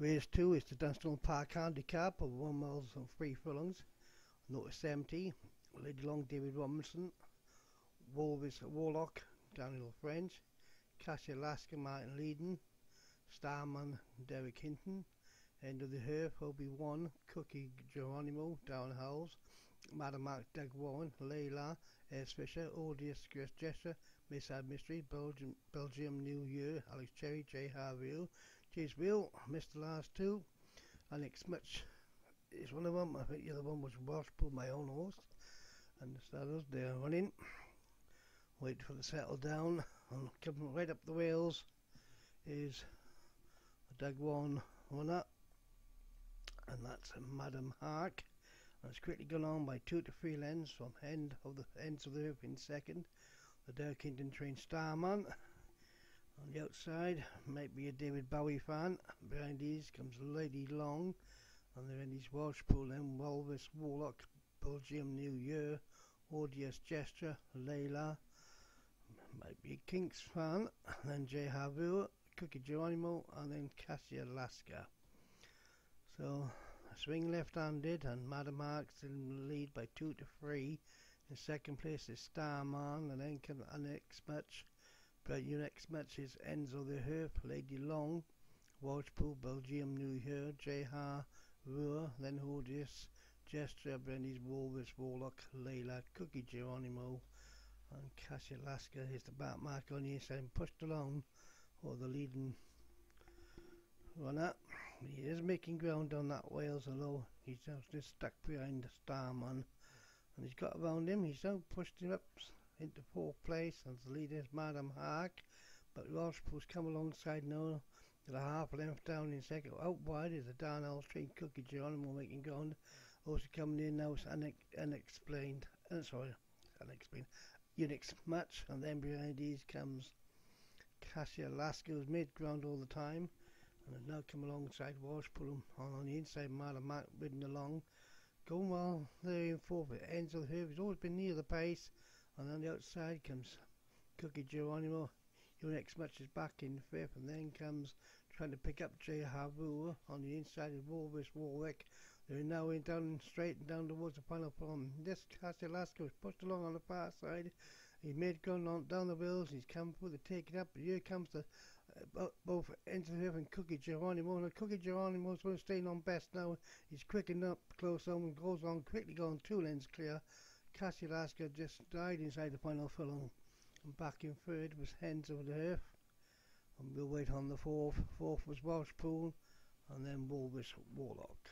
Race 2 is the Dunstall Park Handicap of 1 miles and 3 furlongs. Notice 70, Lady Long David Robinson, Wolvis Warlock Daniel French, Cassia Alaska Martin Leedon, Starman Derek Hinton, End of the Hearth Obi One, Cookie Geronimo, Darren Howells, Madam Mark Doug Warren, Layla, S. Fisher, Odious Chris Jesser, Miss Ad Mystery, Belgium, Belgium New Year, Alex Cherry, J. Harville, Chase Wheel, Mr. Last Two, Alex Smith is one of them. I think the other one was Welsh Bull, my own horse. And the starters, they're running. Wait for the settle down. And coming right up the rails is Doug One runner. And that's Madam Hark and it's quickly gone on by two to three lengths from end of the ends of the hoop in second. The Derek Hinton trained Starman on the outside might be a David Bowie fan. Behind these comes Lady Long and they're in these Welsh pool then Walvis Warlock, Belgium New Year, Audius Gesture, Layla, might be a Kinks fan, then Jay Havu, Cookie Geronimo and then Cassia Alaska. So swing left-handed and Madam Marks in the lead by 2 to 3. In second place is Starman and then comes next match. But your next match is Enzo the Herp, Lady Long, Walshpool, Belgium, New Year, Jehar, Ruhr, then Hodius, Gesture, Brendy's Wolvis, Warlock, Layla, Cookie Geronimo, and Cassia Alaska is the back mark on inside and pushed along or the leading runner. He is making ground on that Wales, although he's just stuck behind the Starman. And he's got around him. He's now pushed him up into fourth place, and the leader is Madam Hark. But Rosspool's come alongside now. To the half length down in second. Out wide is the Darnell Street Cookie Geronimo making ground. Also coming in now is unex unexplained. Uh, sorry, unexplained. Unix match, and then behind these comes Cassia Alaska, who's made ground all the time and has now come alongside Walsh, put him on, on the inside, Marlon Mac ridden along, going well there in fourth, the curve, he's always been near the pace, and on the outside comes Cookie Geronimo, your next match is back in fifth, and then comes trying to pick up Jay Havu on the inside of Wolvis Warwick. They're now in down straight and down towards the final form. This Casalaska was pushed along on the far side. He made going on down the wheels. He's come for the take it up. Here comes the uh, both Enterhill and Cookie Geronimo. And Cookie Geronimo's going to stay on best now. He's quickened up close on and goes on quickly going two lengths clear. Cassie Alaska just died inside the final furlong. And back in third was Hens of the Earth. And we'll wait on the fourth. Fourth was Welsh Pool. And then Wolvis Warlock.